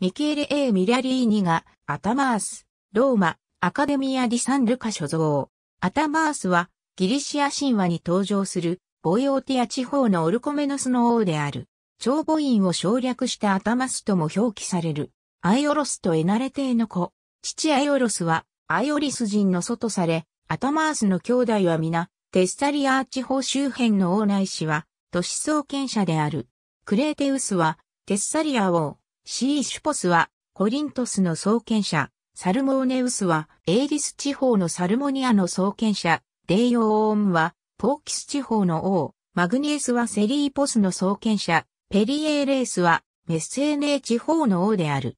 ミケーレ・エー・ミラリーニが、アタマース、ローマ、アカデミア・ディ・サン・ルカ所蔵。アタマースは、ギリシア神話に登場する、ボイオーティア地方のオルコメノスの王である。長母音を省略してアタマスとも表記される。アイオロスとエナレテーの子。父アイオロスは、アイオリス人の祖とされ、アタマースの兄弟は皆、テッサリアー地方周辺の王ないしは、都市創建者である。クレーテウスは、テッサリア王、シーシュポスは、コリントスの創建者、サルモーネウスは、エーリス地方のサルモニアの創建者、デーイオーンは、ポーキス地方の王、マグネースはセリーポスの創建者、ペリエーレースは、メッセーネー地方の王である。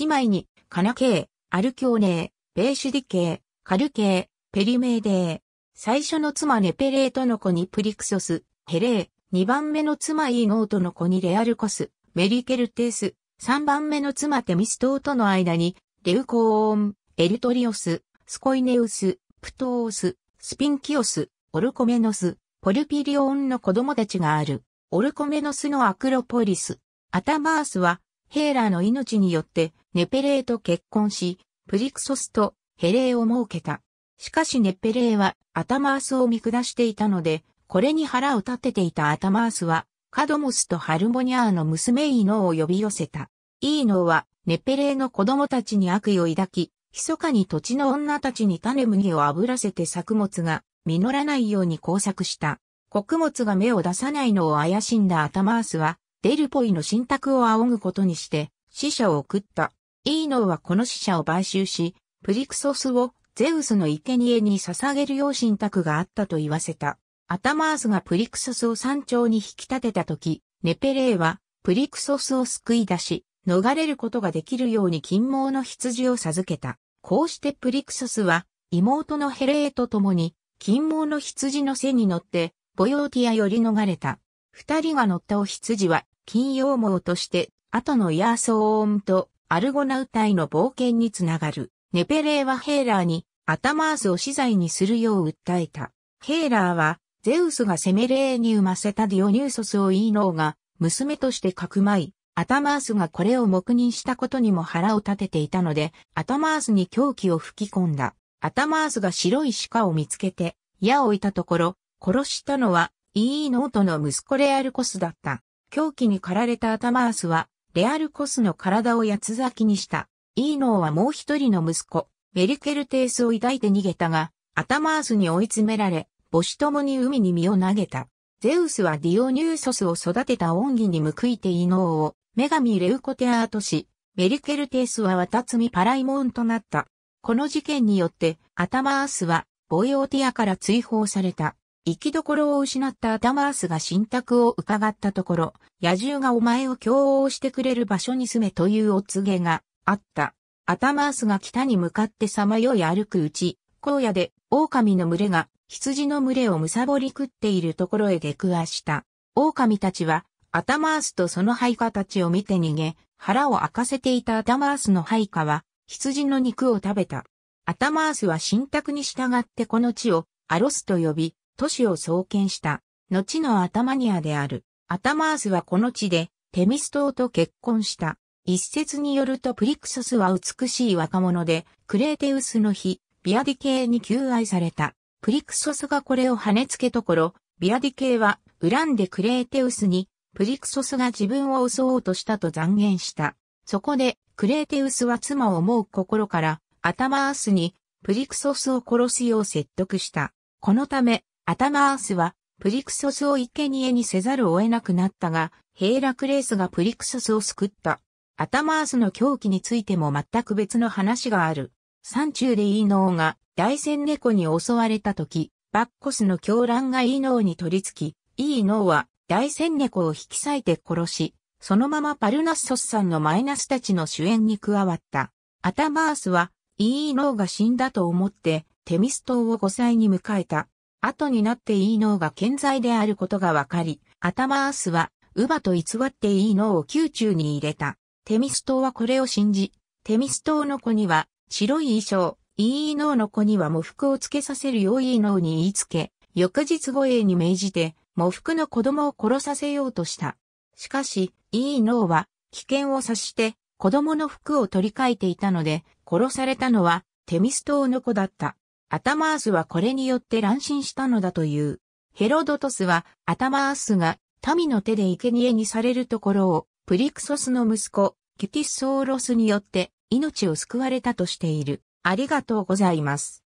姉妹に、カナケー、アルキョーネー、ペイシディケー、カリュケー、ペリメーデー。最初の妻ネペレーとの子にプリクソス、ヘレー、二番目の妻イーノーとの子にレアルコス、メリケルテース、三番目の妻テミストーとの間に、レウコーン、エルトリオス、スコイネウス、プトース、スピンキオス、オルコメノス、ポルピリオンの子供たちがある。オルコメノスのアクロポリス。アタマースは、ヘーラーの命によってネペレーと結婚し、プリクソスとヘレーを設けた。しかしネペレーはアタマースを見下していたので、これに腹を立てていたアタマースは、カドモスとハルモニャーの娘イノを呼び寄せた。イーノは、ネペレーの子供たちに悪意を抱き、密かに土地の女たちに種麦を炙らせて作物が実らないように工作した。穀物が芽を出さないのを怪しんだアタマースは、デルポイの信託を仰ぐことにして、死者を送った。イーノーはこの死者を買収し、プリクソスをゼウスの生贄に捧げるよう信託があったと言わせた。アタマースがプリクソスを山頂に引き立てたとき、ネペレーはプリクソスを救い出し、逃れることができるように金毛の羊を授けた。こうしてプリクソスは妹のヘレーと共に金毛の羊の背に乗ってボヨーティアより逃れた。二人が乗ったお羊は金羊毛として後のヤーソーンとアルゴナウ隊の冒険につながる。ネペレーはヘーラーにアタマースを死罪にするよう訴えた。ヘーラーはゼウスがセメレーに生ませたディオニューソスを言いのうが娘としてかくまい、アタマースがこれを黙認したことにも腹を立てていたので、アタマースに狂気を吹き込んだ。アタマースが白い鹿を見つけて、矢を置いたところ、殺したのは、イーノートの息子レアルコスだった。狂気に駆られたアタマースは、レアルコスの体を八つ咲きにした。イーノーはもう一人の息子、メリケルテースを抱いて逃げたが、アタマースに追い詰められ、母子共に海に身を投げた。ゼウスはディオニューソスを育てた恩義に報いてイーノーを、女神レウコテアートし、メリケルテースは渡積みパライモンとなった。この事件によって、アタマースは、ボイオーティアから追放された。生きどころを失ったアタマースが信託を伺ったところ、野獣がお前を共応してくれる場所に住めというお告げがあった。アタマースが北に向かってさまよい歩くうち、荒野で狼の群れが羊の群れを貪り食っているところへ出くわした。狼たちはアタマースとその配下たちを見て逃げ、腹を空かせていたアタマースの配下は羊の肉を食べた。アタマースは信託に従ってこの地をアロスと呼び、都市を創建した。後のアタマニアである。アタマースはこの地でテミス島と結婚した。一説によるとプリクソスは美しい若者で、クレーテウスの日、ビアディケイに求愛された。プリクソスがこれを跳ねつけところ、ビアディケイは恨んでクレーテウスに、プリクソスが自分を襲おうとしたと断言した。そこで、クレーテウスは妻を思う心から、アタマースに、プリクソスを殺すよう説得した。このため、アタマースは、プリクソスを生贄にせざるを得なくなったが、ヘーラクレースがプリクソスを救った。アタマースの狂気についても全く別の話がある。山中でイーノーが大戦猫に襲われた時、バッコスの狂乱がイーノーに取り付き、イーノーは大戦猫を引き裂いて殺し、そのままパルナッソスさんのマイナスたちの主演に加わった。アタマースは、イーノーが死んだと思って、テミス島を5歳に迎えた。後になってイーノーが健在であることが分かり、アタマースは、ウバと偽ってイーノーを宮中に入れた。テミス島はこれを信じ、テミス島の子には白い衣装、イーノーの子には喪服をつけさせるようイーノーに言いつけ、翌日護衛に命じて、喪服の子供を殺させようとした。しかし、イーノーは危険を察して、子供の服を取り替えていたので、殺されたのはテミストーの子だった。アタマースはこれによって乱心したのだという。ヘロドトスはアタマースが民の手で生贄にされるところをプリクソスの息子キュティッソーロスによって命を救われたとしている。ありがとうございます。